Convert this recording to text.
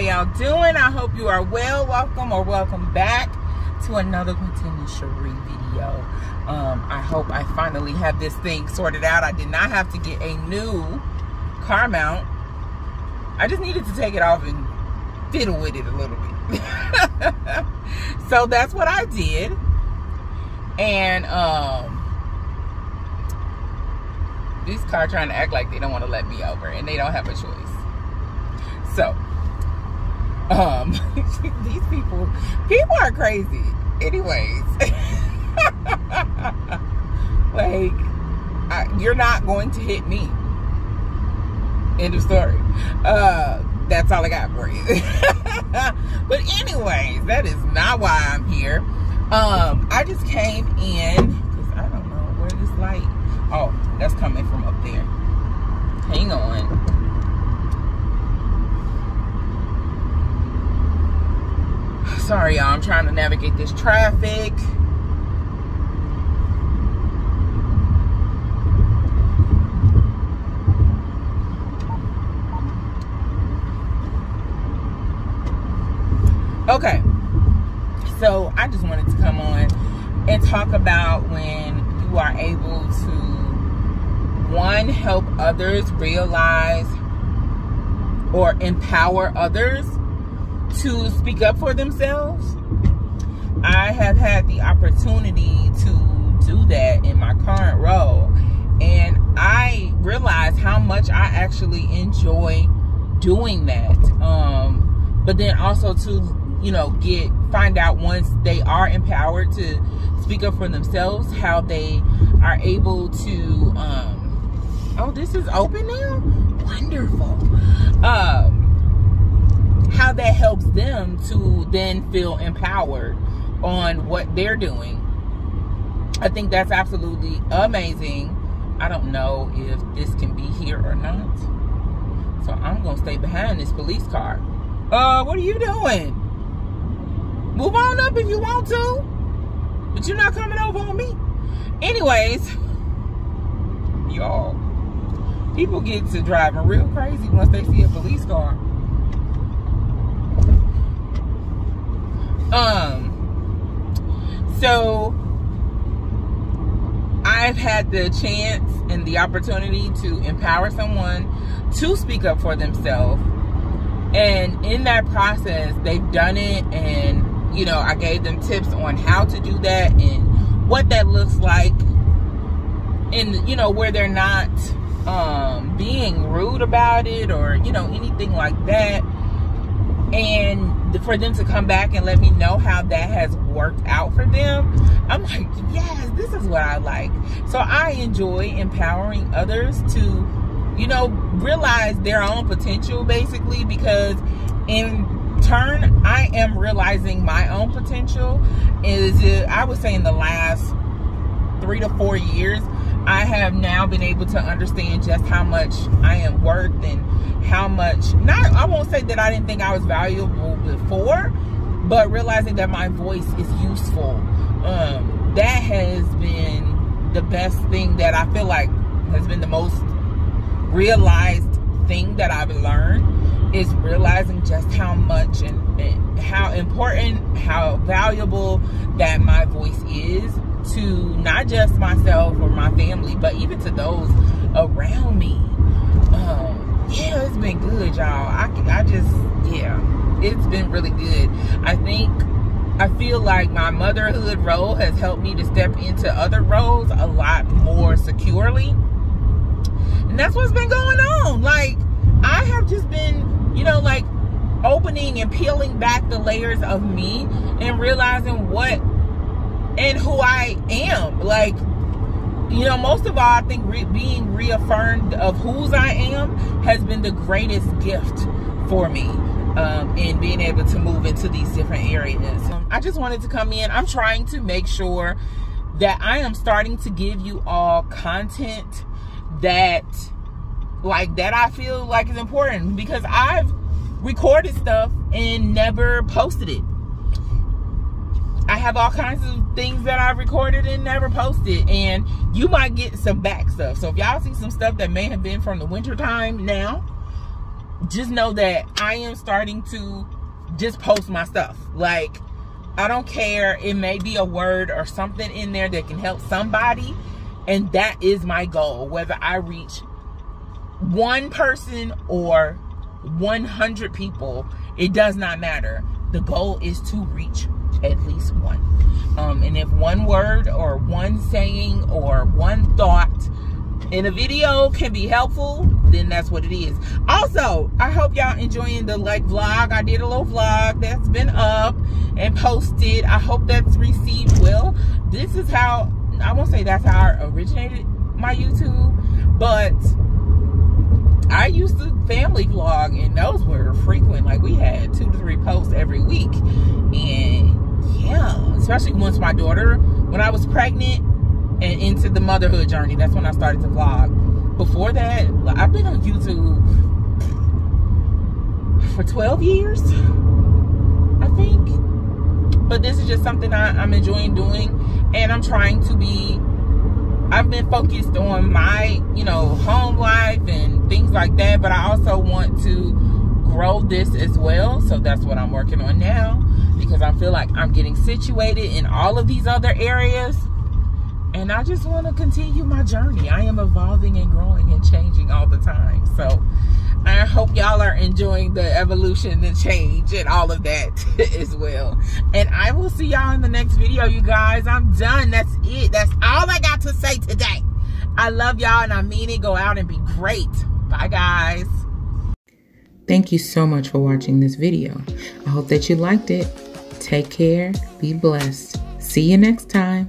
y'all doing? I hope you are well. Welcome or welcome back to another Quintina Shari video. Um, I hope I finally have this thing sorted out. I did not have to get a new car mount. I just needed to take it off and fiddle with it a little bit. so that's what I did. And um this car trying to act like they don't want to let me over and they don't have a choice. So, um, these people, people are crazy. Anyways, like, I, you're not going to hit me. End of story. Uh, that's all I got for you. but anyways, that is not why I'm here. Um, I just came in because I don't know where this light. Oh, that's coming from up there. Hang on. Sorry, y'all. I'm trying to navigate this traffic. Okay. So I just wanted to come on and talk about when you are able to one help others realize or empower others to speak up for themselves. I have had the opportunity to do that in my current role. And I realize how much I actually enjoy doing that. Um, but then also to, you know, get find out once they are empowered to speak up for themselves, how they are able to um oh this is open now? Wonderful. Um how that helps them to then feel empowered on what they're doing. I think that's absolutely amazing. I don't know if this can be here or not. So I'm going to stay behind this police car. Uh, what are you doing? Move on up if you want to. But you're not coming over on me. Anyways, y'all, people get to driving real crazy once they see a police car. Um, so I've had the chance and the opportunity to empower someone to speak up for themselves. And in that process, they've done it. And, you know, I gave them tips on how to do that and what that looks like. And, you know, where they're not um, being rude about it or, you know, anything like that. And for them to come back and let me know how that has worked out for them, I'm like, yes, this is what I like. So I enjoy empowering others to, you know, realize their own potential basically because in turn, I am realizing my own potential. Is it, I would say in the last three to four years, I have now been able to understand just how much I am worth and how much not I won't say that I didn't think I was valuable before, but realizing that my voice is useful. Um, that has been the best thing that I feel like has been the most realized thing that I've learned is realizing just how much and, and how important, how valuable that my voice is to not just myself or my family, but even to those around me. Um, yeah, it's been good, y'all. I, I just, yeah, it's been really good. I think, I feel like my motherhood role has helped me to step into other roles a lot more securely. And that's what's been going on. Like, I have just been, you know, like opening and peeling back the layers of me and realizing what and who I am. Like, you know, most of all, I think re being reaffirmed of whose I am has been the greatest gift for me um, in being able to move into these different areas. Um, I just wanted to come in. I'm trying to make sure that I am starting to give you all content that like that I feel like is important because I've recorded stuff and never posted it. I have all kinds of things that I recorded and never posted. And you might get some back stuff. So if y'all see some stuff that may have been from the winter time now, just know that I am starting to just post my stuff. Like, I don't care. It may be a word or something in there that can help somebody. And that is my goal. Whether I reach one person or 100 people, it does not matter. The goal is to reach at least one. Um, and if one word or one saying or one thought in a video can be helpful, then that's what it is. Also, I hope y'all enjoying the like vlog. I did a little vlog that's been up and posted. I hope that's received well. This is how, I won't say that's how I originated my YouTube, but I used to family vlog and those were frequent. Like we had especially once my daughter, when I was pregnant, and into the motherhood journey. That's when I started to vlog. Before that, I've been on YouTube for 12 years, I think. But this is just something I, I'm enjoying doing, and I'm trying to be. I've been focused on my, you know, home life and things like that, but I also want to grow this as well. So that's what I'm working on now because I feel like I'm getting situated in all of these other areas and I just want to continue my journey. I am evolving and growing and changing all the time. So I hope y'all are enjoying the evolution and change and all of that as well. And I will see y'all in the next video, you guys. I'm done. That's it. That's all I got to say today. I love y'all and I mean it. Go out and be great. Bye, guys. Thank you so much for watching this video. I hope that you liked it. Take care. Be blessed. See you next time.